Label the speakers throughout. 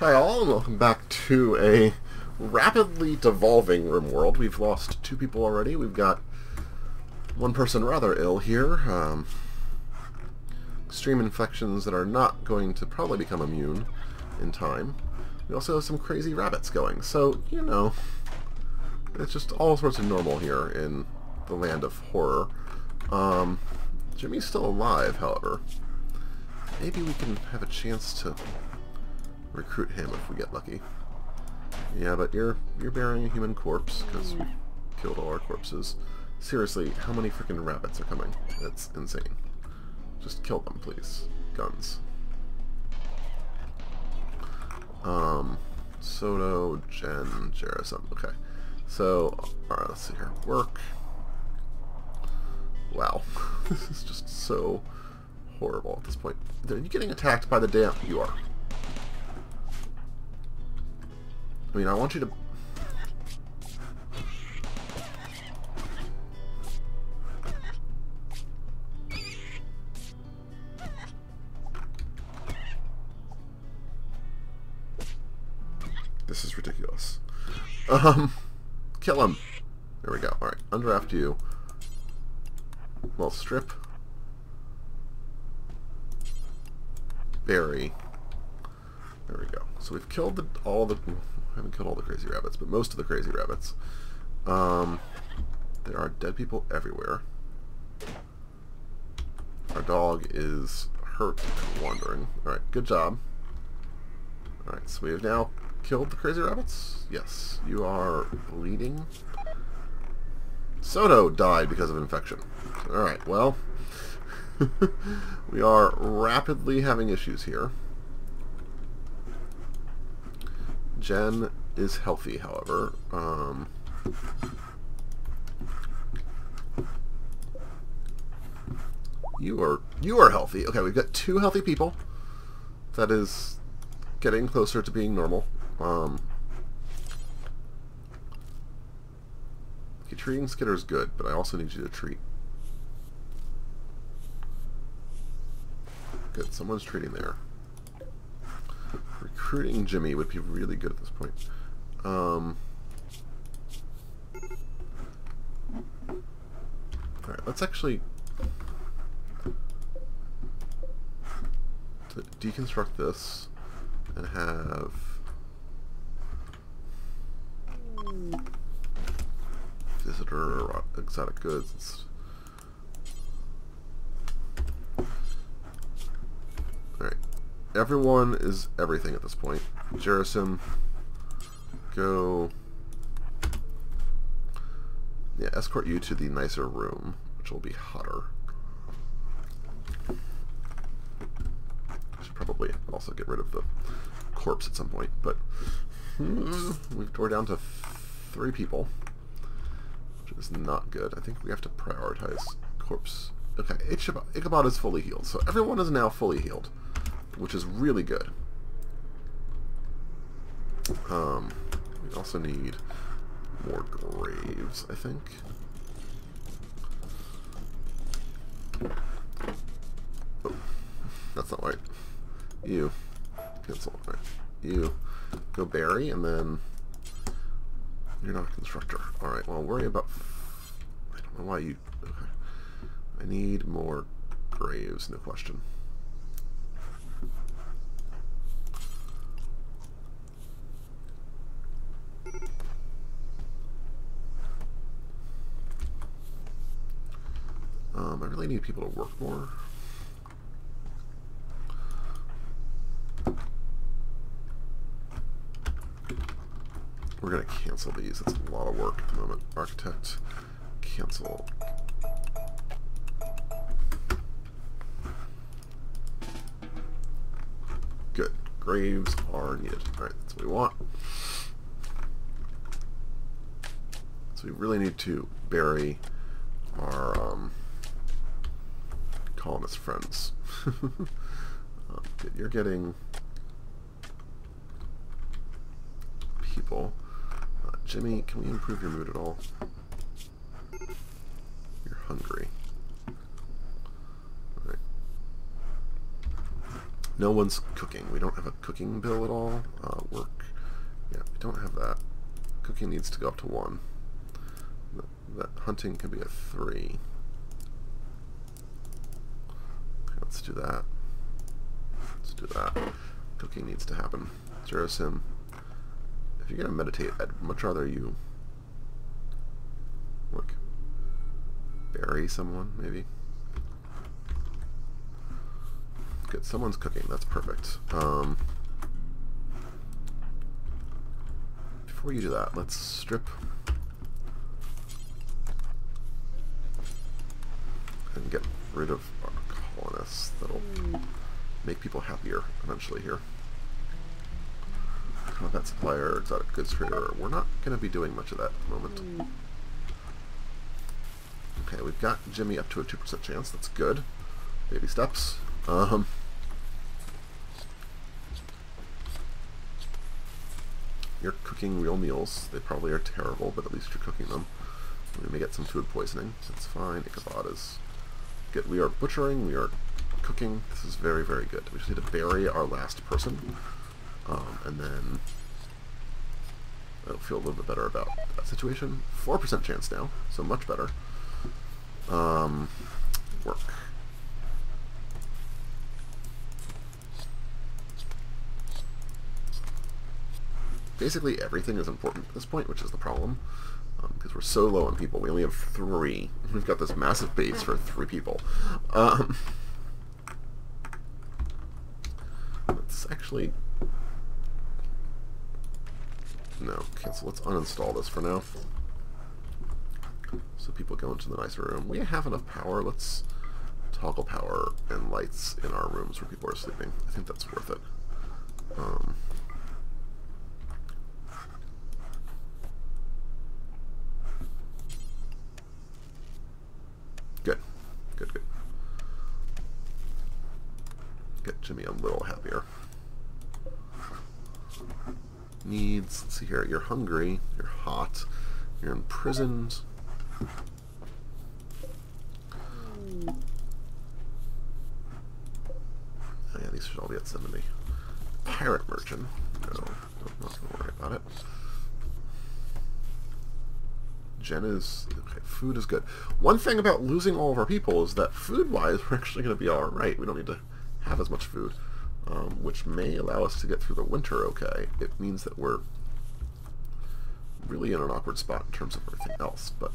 Speaker 1: Hi all, and welcome back to a rapidly devolving RimWorld. We've lost two people already. We've got one person rather ill here. Um, extreme infections that are not going to probably become immune in time. We also have some crazy rabbits going. So, you know, it's just all sorts of normal here in the land of horror. Um, Jimmy's still alive, however. Maybe we can have a chance to recruit him if we get lucky. Yeah, but you're you're burying a human corpse because we killed all our corpses. Seriously, how many freaking rabbits are coming? That's insane. Just kill them, please. Guns. Um, Soto, Jen, Jerison. Okay. So, alright, let's see here. Work. Wow. this is just so horrible at this point. Are you getting attacked by the damn... You are. I mean, I want you to... This is ridiculous. Um, kill him. There we go. Alright, undraft you. Well, strip. Bury. There we go. So we've killed the, all the... Haven't killed all the crazy rabbits, but most of the crazy rabbits. Um, there are dead people everywhere. Our dog is hurt and wandering. Alright, good job. Alright, so we have now killed the crazy rabbits? Yes. You are bleeding. Soto died because of infection. Alright, well, we are rapidly having issues here. Jen is healthy, however. Um, you are you are healthy. Okay, we've got two healthy people. That is getting closer to being normal. Um, okay, treating Skitter is good, but I also need you to treat. Good, someone's treating there. Recruiting Jimmy would be really good at this point. Um, Alright, let's actually deconstruct this and have visitor exotic goods. Alright. Everyone is everything at this point. Jerison, go... Yeah, escort you to the nicer room, which will be hotter. Should probably also get rid of the corpse at some point, but hmm, we've we're down to three people, which is not good. I think we have to prioritize corpse. Okay, Ichabod is fully healed, so everyone is now fully healed which is really good. Um, we also need more graves, I think. Oh, that's not right. You. Cancel. You. Go bury, and then... You're not a constructor. Alright, well, worry about... I don't know why you... Okay. I need more graves, no question. Um, I really need people to work more. We're going to cancel these. It's a lot of work at the moment. Architect, cancel. Good. Graves are needed. Alright, that's what we want. So we really need to bury our um, colonist friends. um, you're getting people. Uh, Jimmy, can we improve your mood at all? You're hungry. No one's cooking. We don't have a cooking bill at all. Uh, work. Yeah, we don't have that. Cooking needs to go up to 1. That, hunting can be a 3. Okay, let's do that. Let's do that. Cooking needs to happen. Jerasim, if you're going to meditate, I'd much rather you... Look. Bury someone, maybe? Good. Someone's cooking. That's perfect. Um, before you do that, let's strip and get rid of our colonists. That'll make people happier eventually here. Combat supplier, exotic goods trader. We're not going to be doing much of that at the moment. Okay, we've got Jimmy up to a 2% chance. That's good. Baby steps. Um, you're cooking real meals. They probably are terrible, but at least you're cooking them. We may get some food poisoning. That's fine. Ichabod is We are butchering. We are cooking. This is very, very good. We just need to bury our last person. Um, and then I'll feel a little bit better about that situation. 4% chance now, so much better. Um, work. Basically everything is important at this point, which is the problem. Because um, we're so low on people. We only have three. We've got this massive base for three people. Um, let's actually... No, cancel. Let's uninstall this for now so people go into the nicer room. We have enough power. Let's toggle power and lights in our rooms where people are sleeping. I think that's worth it. Um, good. Good, good. Get Jimmy a little happier. Needs, let's see here, you're hungry, you're hot, you're imprisoned, Oh yeah, these should all be at 70. Pirate merchant. No, not going to worry about it. Jen is... Okay, food is good. One thing about losing all of our people is that food-wise, we're actually going to be alright. We don't need to have as much food, um, which may allow us to get through the winter okay. It means that we're really in an awkward spot in terms of everything else, but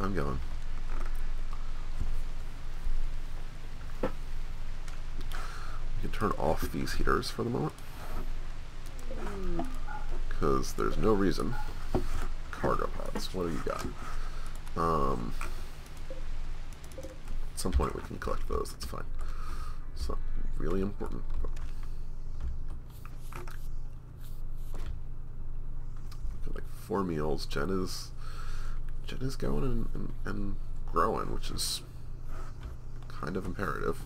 Speaker 1: I'm going. We can turn off these heaters for the moment. Because there's no reason. Cargo What do you got? Um, at some point we can collect those. That's fine. It's not really important. Like four meals. Jen is Jen is going and, and, and growing, which is kind of imperative.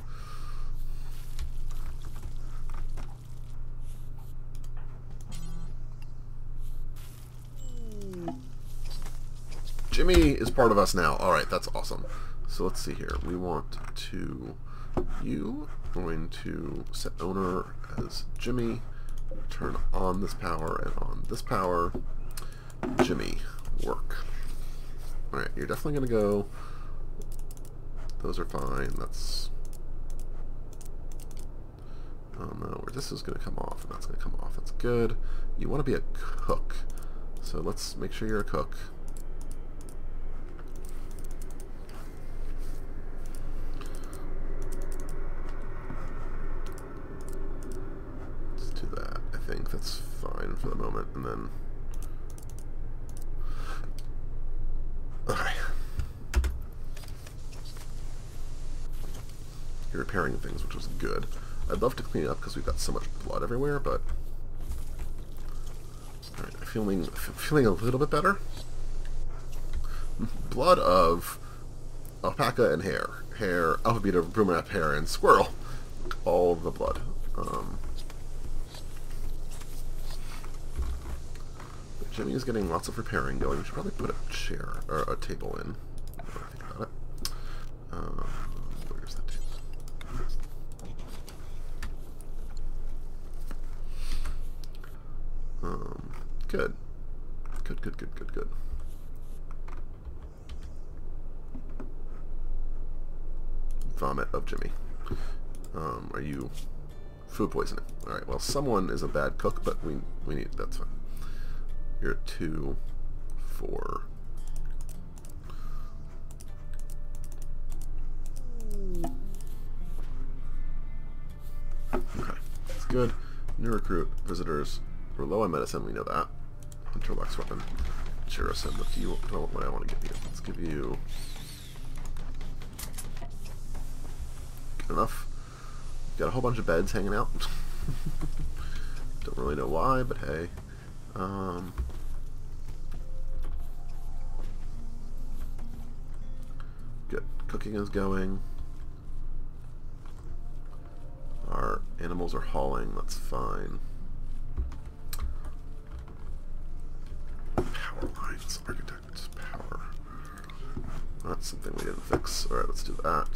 Speaker 1: Jimmy is part of us now. Alright, that's awesome. So let's see here. We want to... You going to set owner as Jimmy. Turn on this power and on this power. Jimmy, work. Alright, you're definitely going to go... Those are fine. That's... Oh no, where this is going to come off, and that's going to come off. That's good. You want to be a cook. So let's make sure you're a cook. Let's do that. I think that's fine for the moment, and then... Alright. You're repairing things, which was good. I'd love to clean it up because we've got so much blood everywhere, but... Alright, feeling, feeling a little bit better. Blood of alpaca and hare. Hare, alpha beta, brumanap hare, and squirrel. All the blood. Um, Jimmy is getting lots of repairing going. We should probably put a chair, or a table in. Uh, where's that dude? Um, good. Good, good, good, good, good. Vomit of Jimmy. Um, are you food poisoning? Alright, well someone is a bad cook, but we we need that's fine. You're two, four. Okay, that's good. New recruit, visitors. We're low on medicine, we know that. Lux weapon. Jerison, what do you what do I want to give you? Let's give you Good enough. Got a whole bunch of beds hanging out. Don't really know why, but hey. Um, Cooking is going. Our animals are hauling, that's fine. Power lines, architect, power. That's something we didn't fix. Alright, let's do that.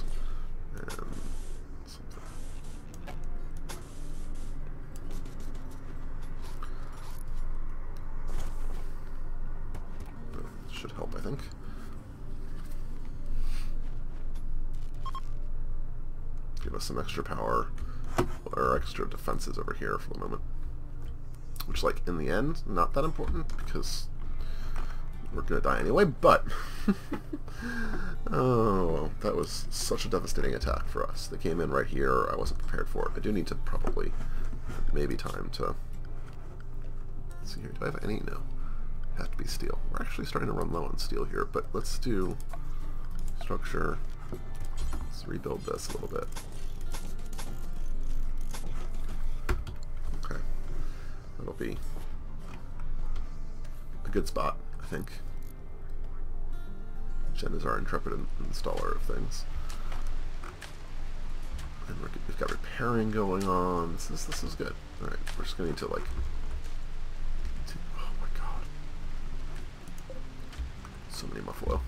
Speaker 1: And something. That should help, I think. Us some extra power, or extra defenses over here for the moment. Which, like, in the end, not that important, because we're gonna die anyway, but... oh, that was such a devastating attack for us. They came in right here, I wasn't prepared for it. I do need to probably, maybe time to... Let's see here, do I have any? No. Have to be steel. We're actually starting to run low on steel here, but let's do structure. Let's rebuild this a little bit. That'll be a good spot, I think. Jen is our intrepid installer of things. And we have got repairing going on. This is, this is good. Alright, we're just going to need to, like... oh my god. So many Muffalo.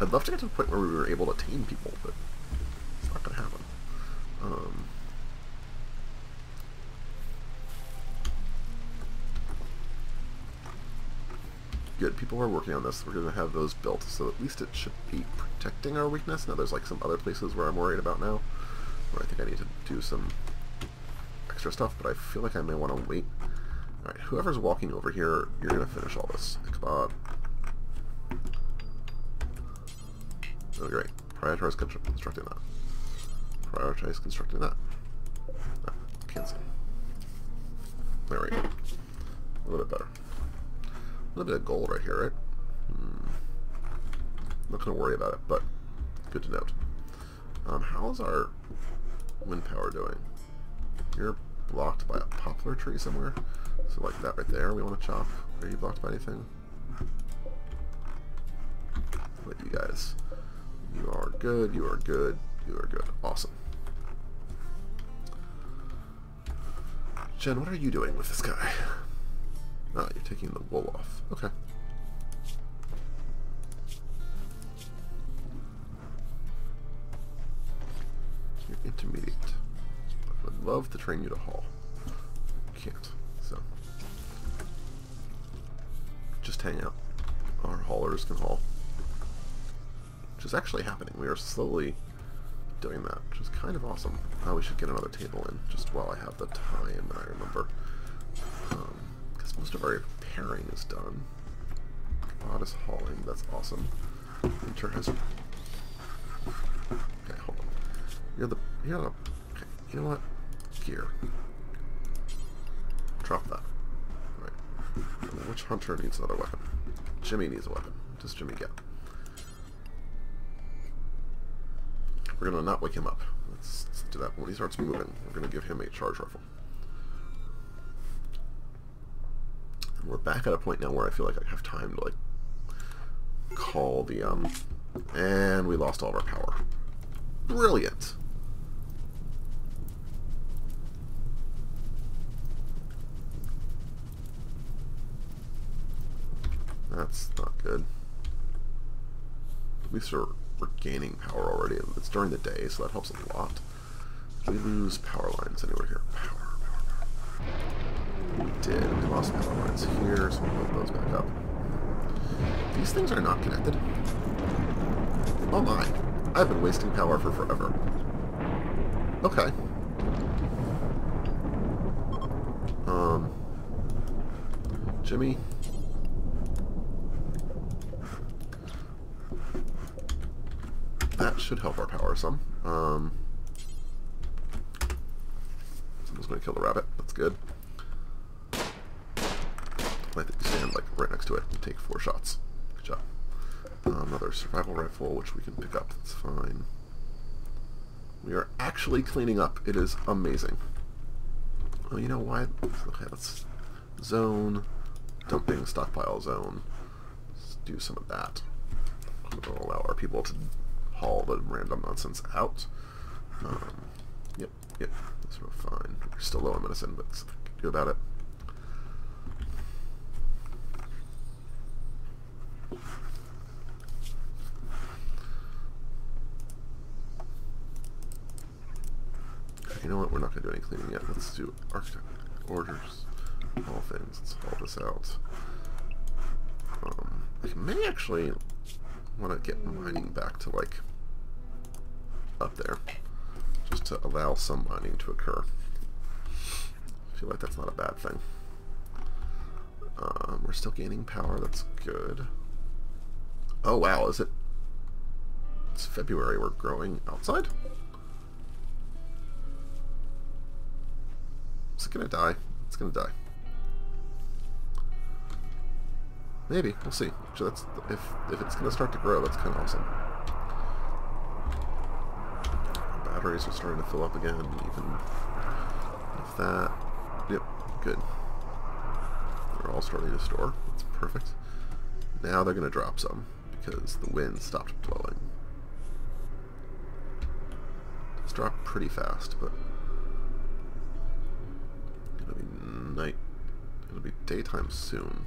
Speaker 1: I'd love to get to the point where we were able to tame people, but good. People are working on this. We're going to have those built, so at least it should be protecting our weakness. Now, there's like some other places where I'm worried about now, where I think I need to do some extra stuff, but I feel like I may want to wait. Alright, whoever's walking over here, you're going to finish all this. Ichabod. Oh, great. Prioritize constructing that. Prioritize constructing that. Ah, cancel. There we go. A little bit better. A little bit of gold right here, right? Hmm. Not going to worry about it, but good to note. Um, how's our wind power doing? You're blocked by a poplar tree somewhere. So like that right there, we want to chop. Are you blocked by anything? But you guys, you are good, you are good, you are good. Awesome. Jen, what are you doing with this guy? Ah, you're taking the wool off. Okay. You're intermediate. I would love to train you to haul. Can't, so. Just hang out. Our haulers can haul. Which is actually happening. We are slowly doing that, which is kind of awesome. Oh, we should get another table in, just while I have the time I remember. Um, most of our repairing is done. God is hauling, that's awesome. Winter has... Okay, hold on. You're the... You're the... Okay, you know what? Gear. Drop that. Right. Which hunter needs another weapon? Jimmy needs a weapon. What does Jimmy get? We're gonna not wake him up. Let's, let's do that. When he starts moving, we're gonna give him a charge rifle. We're back at a point now where I feel like I have time to like call the um and we lost all of our power. Brilliant. That's not good. At least we're we're gaining power already. It's during the day, so that helps a lot. we lose power lines anywhere here? Power, power, power. We did. We lost power lines here, so we'll build those back up. These things are not connected. Oh my. I've been wasting power for forever. Okay. Um, Jimmy. That should help our power some. Um, someone's going to kill the rabbit. That's good. I think stand like right next to it and take four shots. Good job. Um, another survival rifle, which we can pick up. That's fine. We are actually cleaning up. It is amazing. Oh, you know why? Okay, let's zone, dumping stockpile zone. Let's do some of that. We'll allow our people to haul the random nonsense out. Um, yep, yep, that's real fine. We're still low on medicine, but do about it. You know what? We're not going to do any cleaning yet. Let's do architect orders, all things. Let's haul this out. Um, I may actually want to get mining back to like up there, just to allow some mining to occur. I feel like that's not a bad thing. Um, we're still gaining power. That's good. Oh wow, is it? It's February. We're growing outside. Gonna die? It's gonna die. Maybe. We'll see. Actually, that's if if it's gonna start to grow, that's kind of awesome. Batteries are starting to fill up again, even with that. Yep, good. They're all starting to store. That's perfect. Now they're gonna drop some because the wind stopped blowing. It's dropped pretty fast, but daytime soon.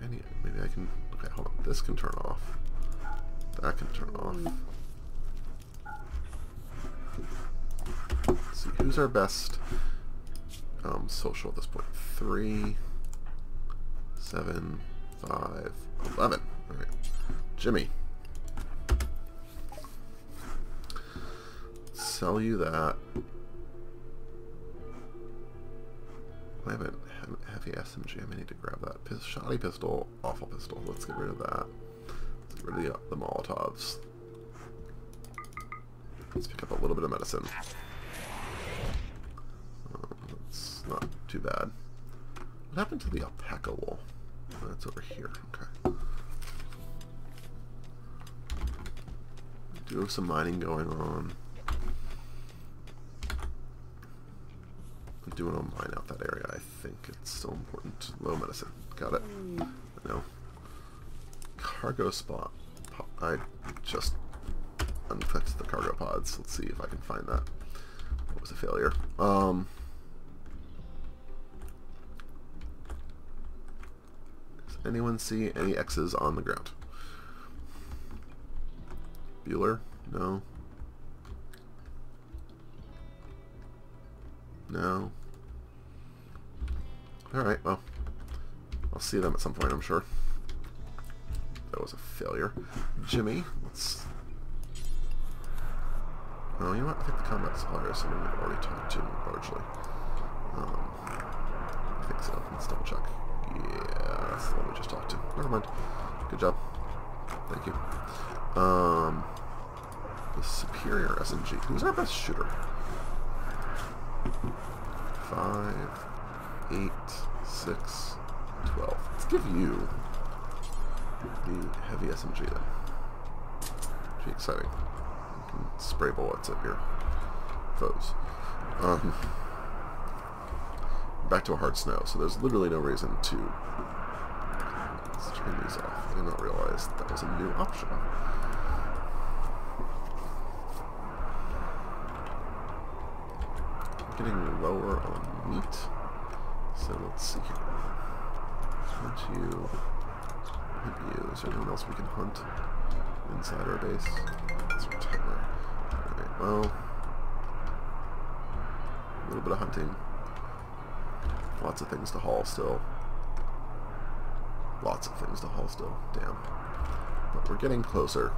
Speaker 1: Maybe, maybe I can... Okay, hold on. This can turn off. That can turn off. Let's see, who's our best um, social at this point? Three, seven, five, eleven. Alright. Jimmy. Sell you that. I have a heavy SMG. I may need to grab that. Pis shoddy pistol, awful pistol. Let's get rid of that. Let's get rid of the, uh, the Molotovs. Let's pick up a little bit of medicine. Um, that's not too bad. What happened to the alpaca wool? Oh, that's over here. Okay. do have some mining going on. Doing a mine out that area. I think it's still important. Low medicine. Got it. No. Cargo spot. I just unfixed the cargo pods. Let's see if I can find that. That was a failure. Um, does anyone see any X's on the ground? Bueller? No. No. Alright, well. I'll see them at some point, I'm sure. That was a failure. Jimmy, let's... Oh, you? I think the combat supplier is someone we've already talked to, largely. Um, I think so. Let's double check. Yeah, that's the one we just talked to. Never mind. Good job. Thank you. Um, the Superior SMG. Who's our best shooter? Five, eight, six, twelve. Let's give you the heavy SMG then. Be exciting. You can spray bullets at your foes. Um, back to a hard snow, so there's literally no reason to let's turn these off. I did not realize that was a new option. getting lower on meat. So let's see here. Hunt you. Hunt you. Is there anyone else we can hunt? inside our base. That's our. Alright, well... A little bit of hunting. Lots of things to haul still. Lots of things to haul still. Damn. But we're getting closer.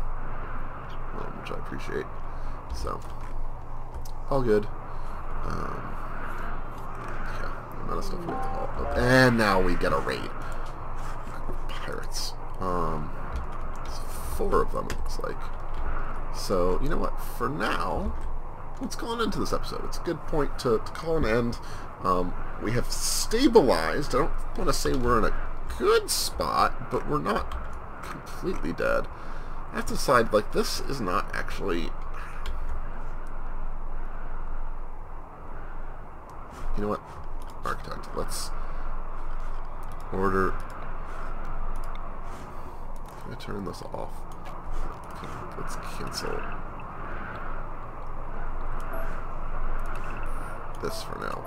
Speaker 1: Um, which I appreciate. So, all good. Um, amount of stuff we have to haul. Oh, and now we get a raid. Pirates. Um, four of them, it looks like. So, you know what? For now, let's call an end to this episode. It's a good point to, to call an end. Um, we have stabilized. I don't want to say we're in a good spot, but we're not completely dead. I have to decide, like, this is not actually... You know what? Architect, let's order... Can I turn this off? Okay, let's cancel this for now.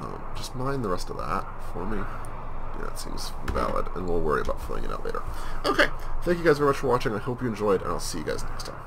Speaker 1: Um, just mine the rest of that for me. Yeah, that seems valid, and we'll worry about filling it out later. Okay, thank you guys very much for watching. I hope you enjoyed, and I'll see you guys next time.